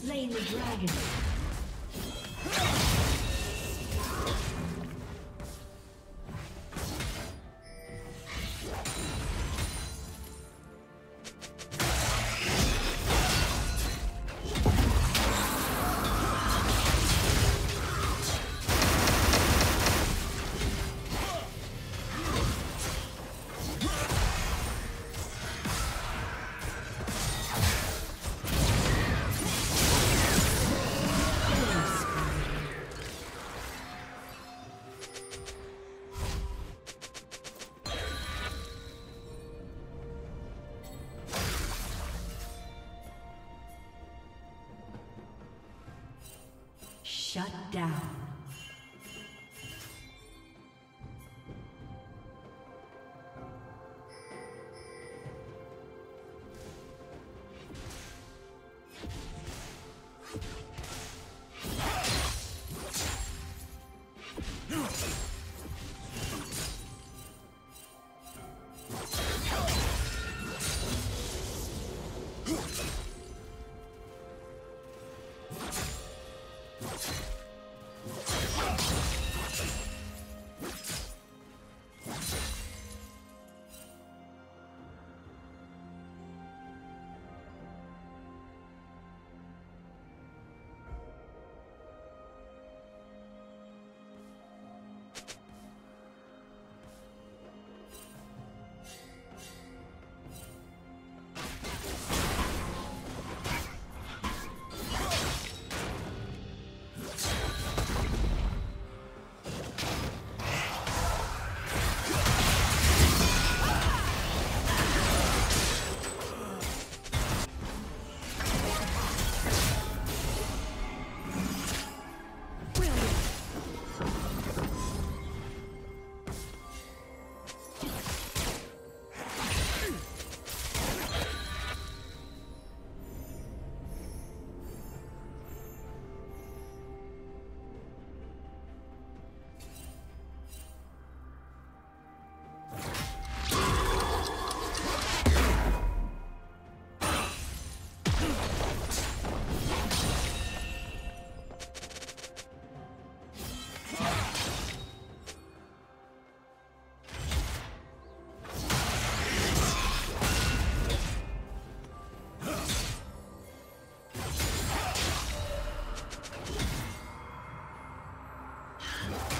slain the dragon. Yeah.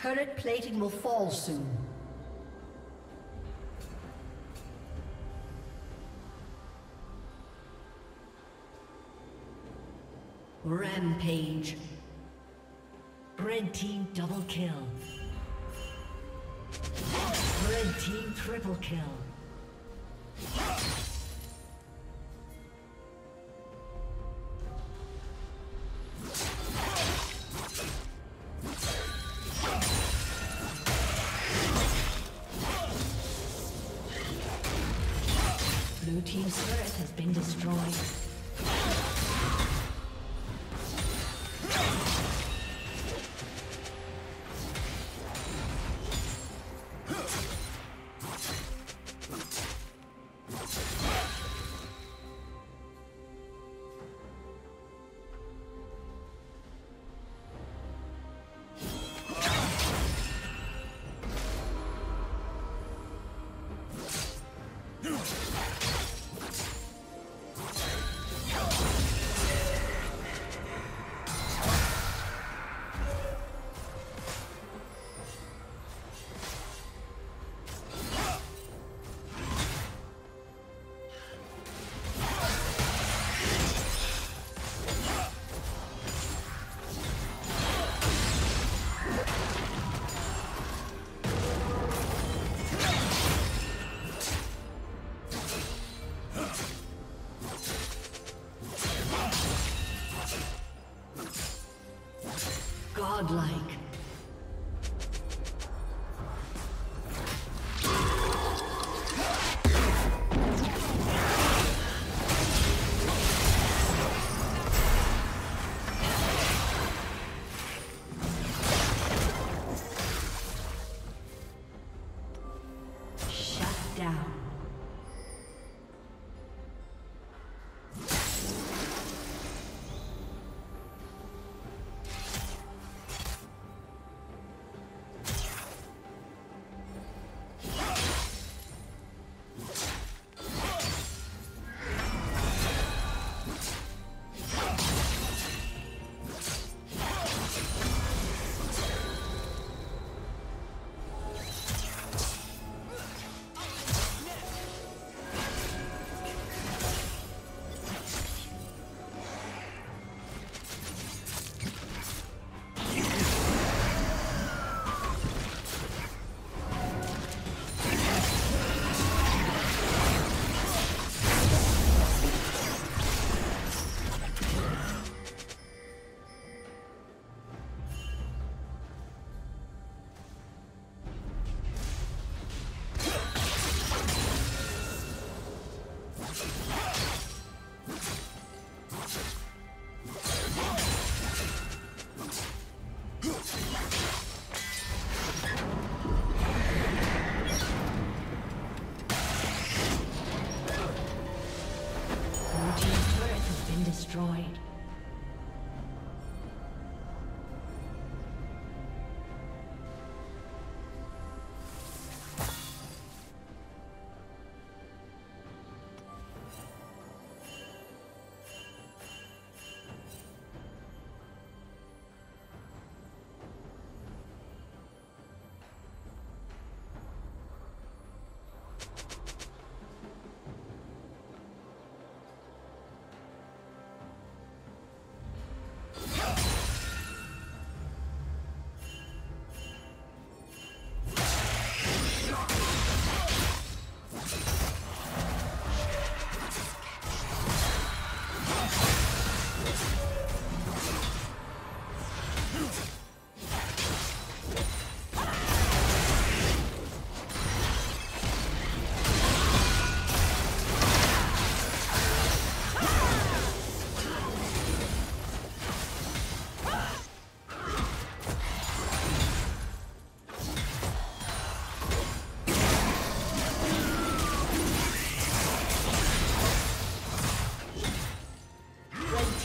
Turret plating will fall soon. Rampage. Red team double kill. Red team triple kill.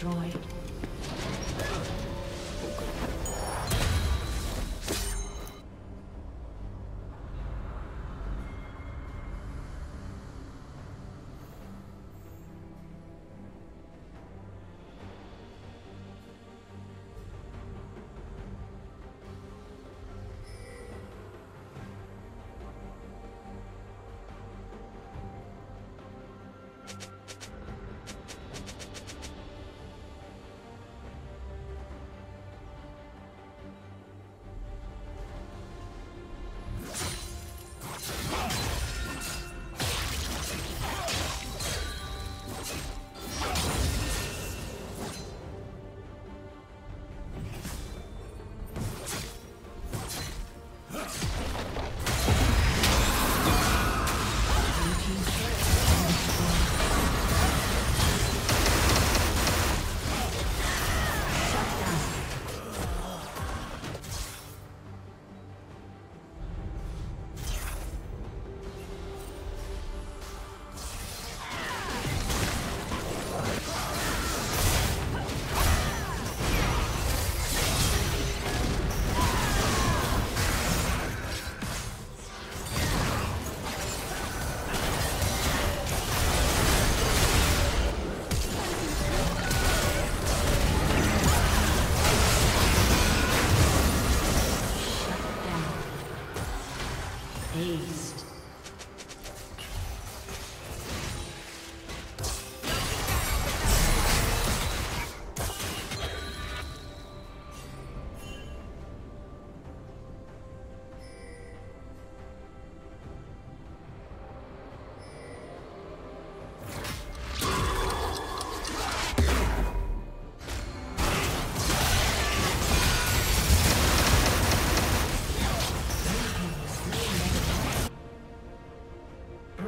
destroyed.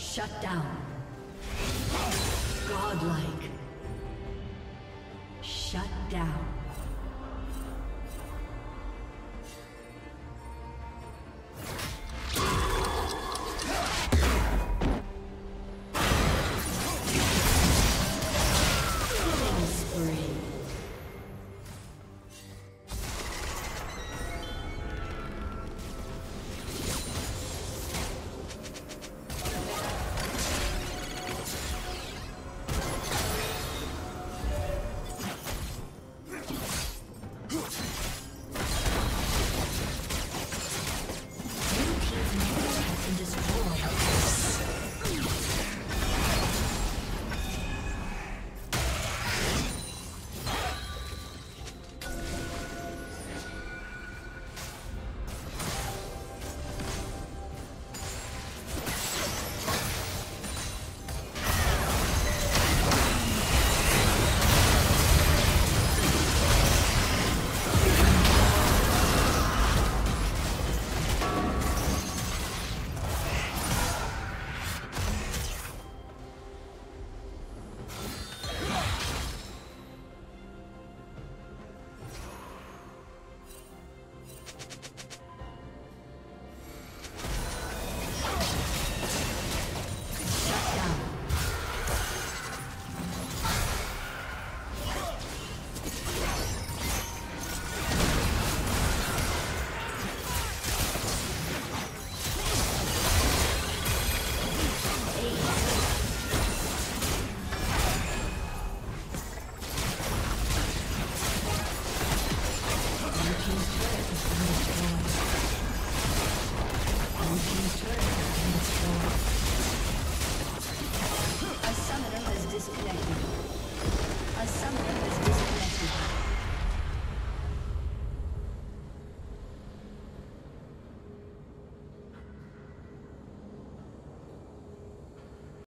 Shut down. Godlike. Shut down.